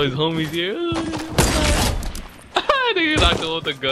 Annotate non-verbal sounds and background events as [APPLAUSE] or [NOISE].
his homies here. [LAUGHS] Nigga knocked him with the gun.